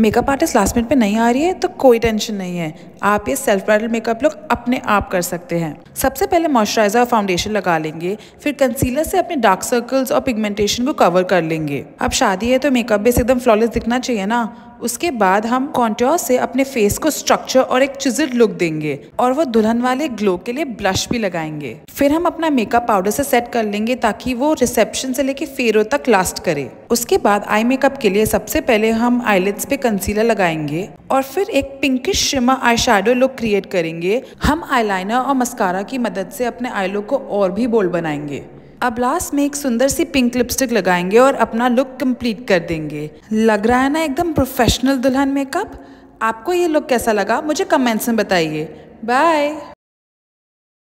Makeup artist last minute पे नहीं आ रही है तो कोई टेंशन नहीं है। आप ये सेल्फ ब्राइडल मेकअप लुक अपने आप कर सकते हैं। सबसे पहले मॉइस्चराइजर और फाउंडेशन लगा लेंगे, फिर कंसीलर से अपने डार्क सर्कल्स और पिगमेंटेशन को कवर कर लेंगे। अब शादी है तो मेकअप बेस एकदम फ्लॉलेस दिखना चाहिए ना। उसके बाद हम कॉन्ट्योर से अपने फेस को स्ट्रक्चर और एक चिजल लुक देंगे और वो दुल्हन वाले ग्लो के लिए ब्लश भी लगाएँगे। फिर हम अपना मेकअप पाउडर से सेट कर लेंगे ताकि वो रिसेप्शन से लेके फेरों तक लास्ट करे। उसके बाद आई मेकअप के लिए सबसे पहले हम आईलिड्स पे कंसीलर लगाएँगे और फिर एक pinkish shimmer eye shadow look create करेंगे, हम आईलाइनर और मस्कारा की मदद से अपने आई लुक को और भी बोल्ड बनाएँगे। अब लास्ट में एक सुंदर सी पिंक लिपस्टिक लगाएँगे और अपना लुक कंप्लीट कर देंगे। लग रहा है ना एकदम प्रोफेशनल दुल्हन मेकअप आपको ये लुक कैसा लगा? मुझे कमेंट्स में बताइए। बाय